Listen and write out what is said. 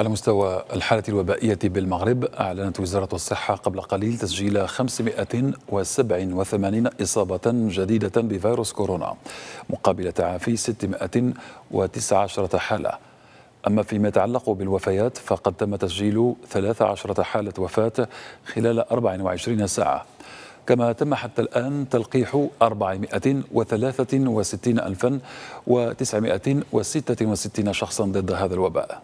على مستوى الحالة الوبائية بالمغرب أعلنت وزارة الصحة قبل قليل تسجيل 587 إصابة جديدة بفيروس كورونا مقابل تعافي 619 حالة. أما فيما يتعلق بالوفيات فقد تم تسجيل 13 حالة وفاة خلال 24 ساعة. كما تم حتى الآن تلقيح 463 ألفا و966 شخصا ضد هذا الوباء.